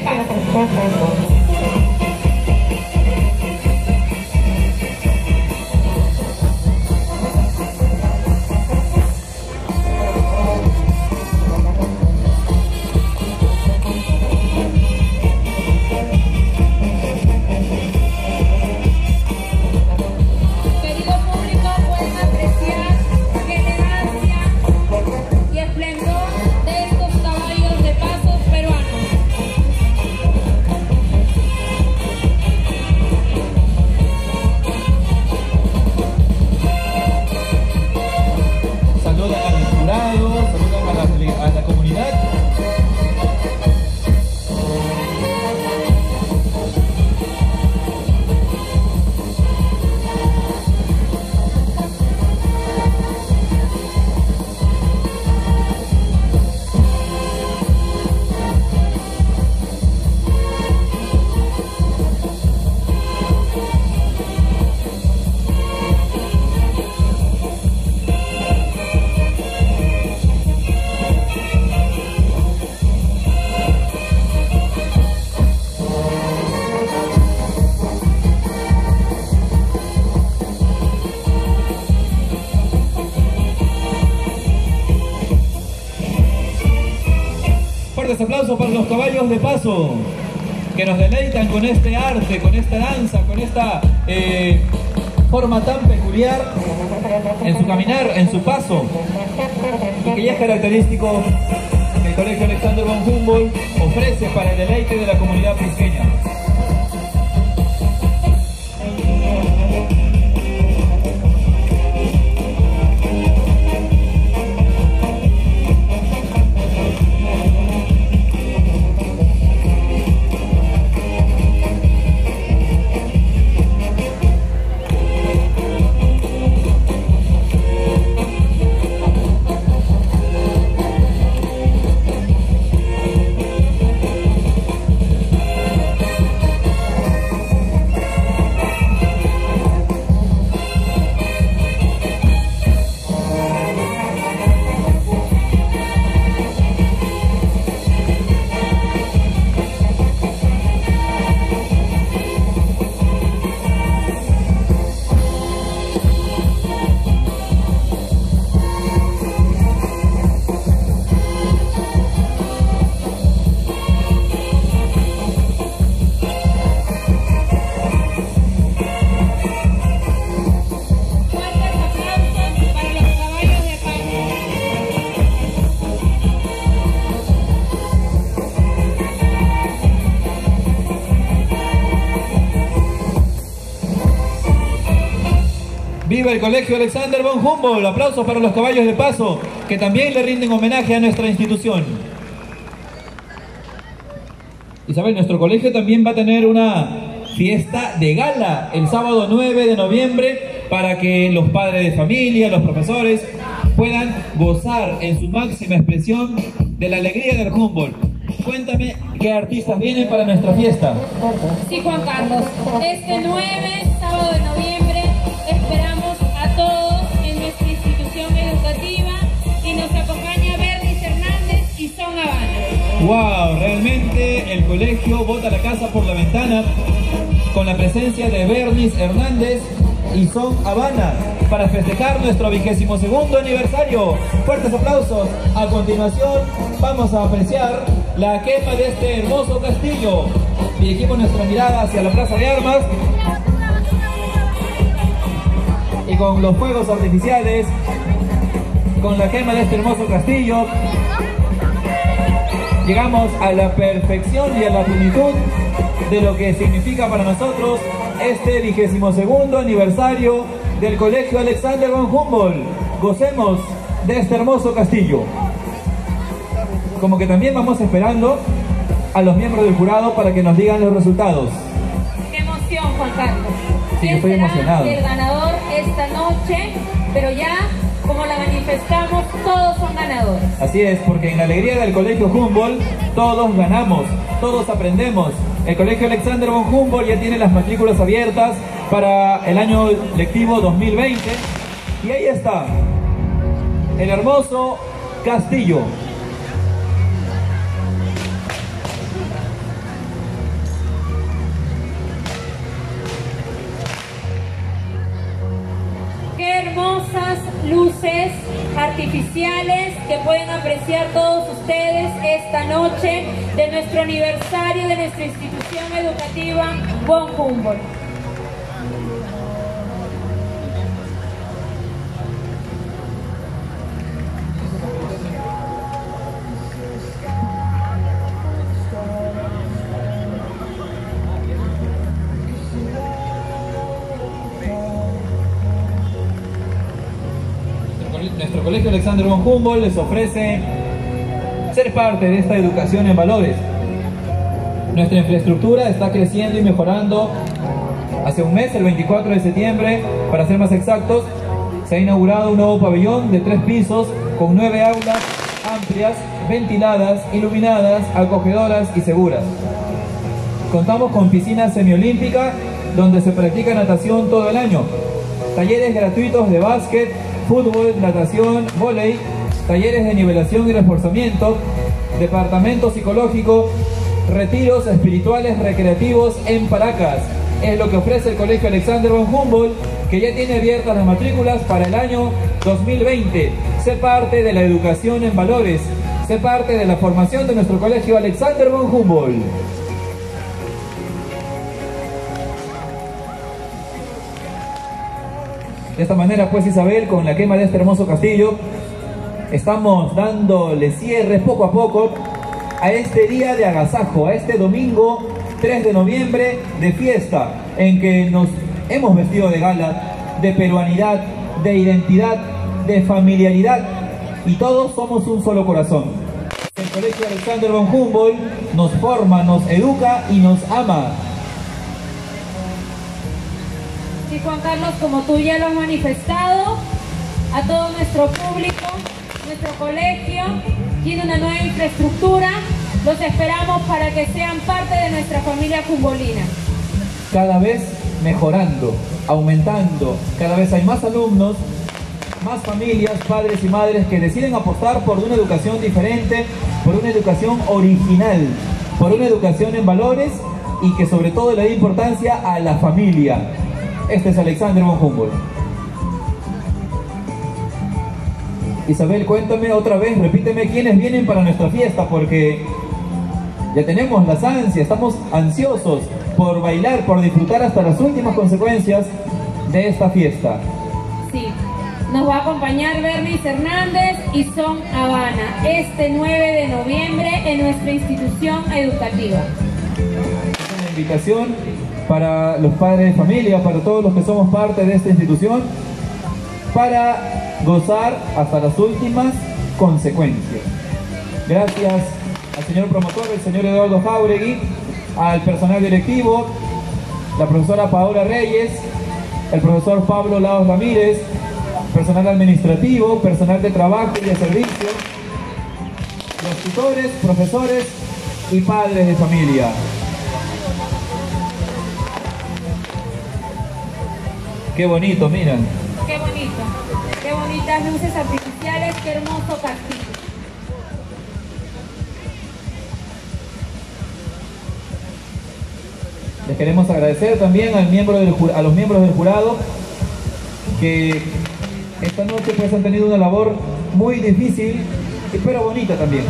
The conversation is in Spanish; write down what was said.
de Paso. aplausos para los caballos de paso que nos deleitan con este arte, con esta danza, con esta eh, forma tan peculiar en su caminar, en su paso, y que ya es característico que el Colegio Alexander von Humboldt ofrece para el deleite de la comunidad pisqueña. Viva el Colegio Alexander von Humboldt. Aplausos para los caballos de paso que también le rinden homenaje a nuestra institución. Isabel, nuestro colegio también va a tener una fiesta de gala el sábado 9 de noviembre para que los padres de familia, los profesores puedan gozar en su máxima expresión de la alegría del Humboldt. Cuéntame qué artistas vienen para nuestra fiesta. Sí, Juan Carlos. Este 9, sábado de noviembre, esperamos ¡Wow! Realmente el colegio bota la casa por la ventana con la presencia de Bernis Hernández y Son Habana para festejar nuestro vigésimo segundo aniversario. Fuertes aplausos. A continuación vamos a apreciar la quema de este hermoso castillo. Dirigimos nuestra mirada hacia la Plaza de Armas y con los fuegos artificiales, con la quema de este hermoso castillo, llegamos a la perfección y a la plenitud de lo que significa para nosotros este vigésimo segundo aniversario del Colegio Alexander von Humboldt. Gocemos de este hermoso castillo. Como que también vamos esperando a los miembros del jurado para que nos digan los resultados. Qué emoción, Juan Carlos. Sí, ¿Quién estoy emocionado. El ganador esta noche, pero ya, como la manifestamos, todos son ganadores. Así es, porque en la alegría del Colegio Humboldt todos ganamos, todos aprendemos. El Colegio Alexander von Humboldt ya tiene las matrículas abiertas para el año lectivo 2020. Y ahí está, el hermoso castillo. luces artificiales que pueden apreciar todos ustedes esta noche de nuestro aniversario de nuestra institución educativa Bon Humboldt. Nuestro colegio Alexander von Humboldt les ofrece ser parte de esta educación en valores. Nuestra infraestructura está creciendo y mejorando. Hace un mes, el 24 de septiembre, para ser más exactos, se ha inaugurado un nuevo pabellón de tres pisos con nueve aulas amplias, ventiladas, iluminadas, acogedoras y seguras. Contamos con piscina semiolímpica donde se practica natación todo el año, talleres gratuitos de básquet, fútbol, natación, volei, talleres de nivelación y reforzamiento, departamento psicológico, retiros espirituales recreativos en Paracas. Es lo que ofrece el Colegio Alexander von Humboldt, que ya tiene abiertas las matrículas para el año 2020. Sé parte de la educación en valores, sé parte de la formación de nuestro Colegio Alexander von Humboldt. De esta manera, pues Isabel, con la quema de este hermoso castillo, estamos dándole cierre poco a poco a este día de agasajo, a este domingo 3 de noviembre de fiesta, en que nos hemos vestido de gala, de peruanidad, de identidad, de familiaridad, y todos somos un solo corazón. El Colegio Alexander von Humboldt nos forma, nos educa y nos ama. Sí, Juan Carlos, como tú ya lo has manifestado, a todo nuestro público, nuestro colegio tiene una nueva infraestructura. Los esperamos para que sean parte de nuestra familia cumbolina. Cada vez mejorando, aumentando, cada vez hay más alumnos, más familias, padres y madres que deciden apostar por una educación diferente, por una educación original, por una educación en valores y que sobre todo le da importancia a la familia. Este es Alexander von Humboldt. Isabel, cuéntame otra vez, repíteme quiénes vienen para nuestra fiesta, porque ya tenemos las ansias, estamos ansiosos por bailar, por disfrutar hasta las últimas consecuencias de esta fiesta. Sí, nos va a acompañar Bernis Hernández y Son Habana este 9 de noviembre en nuestra institución educativa. Una invitación para los padres de familia, para todos los que somos parte de esta institución, para gozar hasta las últimas consecuencias. Gracias al señor promotor, el señor Eduardo Jauregui, al personal directivo, la profesora Paola Reyes, el profesor Pablo Laos Ramírez, personal administrativo, personal de trabajo y de servicio, los tutores, profesores y padres de familia. Qué bonito, miren. Qué bonito, qué bonitas luces artificiales, qué hermoso castillo. Les queremos agradecer también al miembro del, a los miembros del jurado que esta noche pues han tenido una labor muy difícil, pero bonita también.